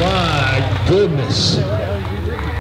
My goodness.